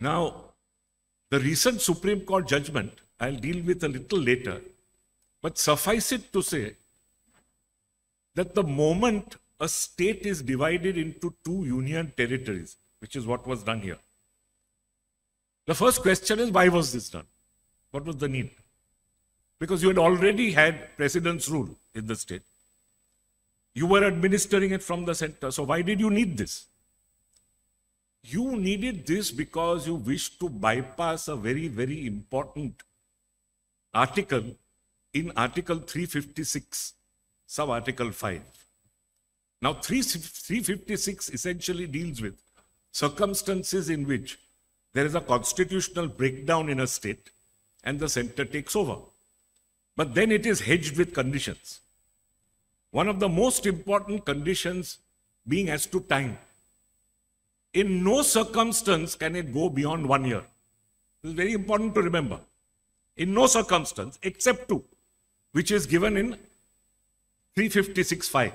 Now, the recent Supreme Court judgment I'll deal with a little later, but suffice it to say that the moment a state is divided into two union territories, which is what was done here, the first question is why was this done? What was the need? Because you had already had president's rule in the state. You were administering it from the center. So why did you need this? You needed this because you wished to bypass a very, very important article in Article 356, sub Article 5. Now, 356 essentially deals with circumstances in which there is a constitutional breakdown in a state and the center takes over. But then it is hedged with conditions. One of the most important conditions being as to time. In no circumstance can it go beyond one year. This is very important to remember. In no circumstance, except two, which is given in 356.5.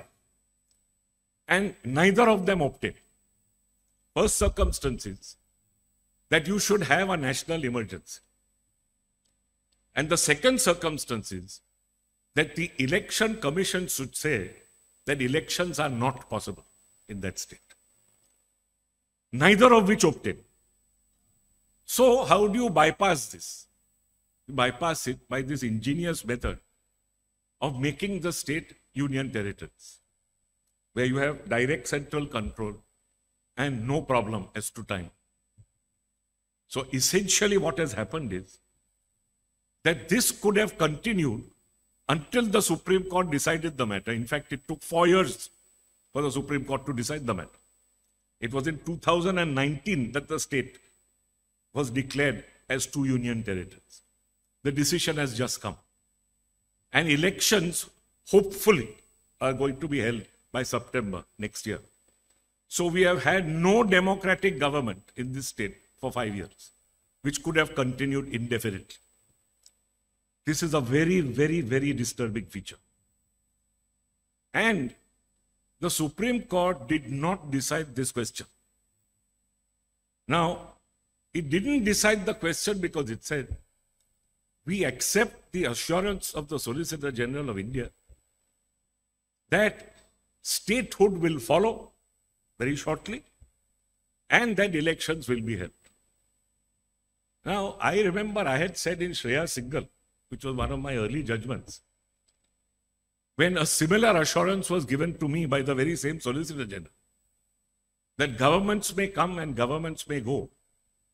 And neither of them obtain. First circumstance is that you should have a national emergency. And the second circumstance is that the election commission should say that elections are not possible in that state neither of which obtain. So, how do you bypass this? You bypass it by this ingenious method of making the state union territories, where you have direct central control and no problem as to time. So, essentially, what has happened is that this could have continued until the Supreme Court decided the matter. In fact, it took four years for the Supreme Court to decide the matter. It was in 2019 that the state was declared as two union territories. The decision has just come. And elections, hopefully, are going to be held by September next year. So we have had no democratic government in this state for five years, which could have continued indefinitely. This is a very, very, very disturbing feature. And the Supreme Court did not decide this question. Now, it didn't decide the question because it said, we accept the assurance of the Solicitor General of India that statehood will follow very shortly and that elections will be held. Now, I remember I had said in Shreya Singhal, which was one of my early judgments, when a similar assurance was given to me by the very same Solicitor General that governments may come and governments may go,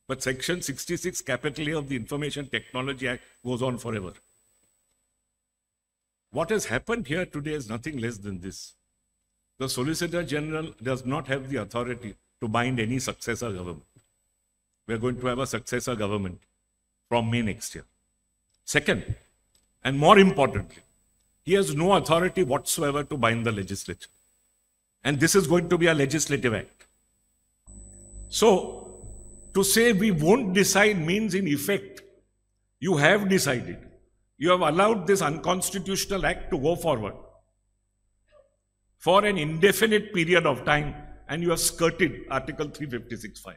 but Section 66, capital A of the Information Technology Act goes on forever. What has happened here today is nothing less than this. The Solicitor General does not have the authority to bind any successor government. We are going to have a successor government from May next year. Second, and more importantly, he has no authority whatsoever to bind the legislature. And this is going to be a legislative act. So, to say we won't decide means in effect, you have decided. You have allowed this unconstitutional act to go forward for an indefinite period of time and you have skirted Article 356.5.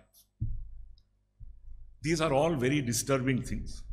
These are all very disturbing things.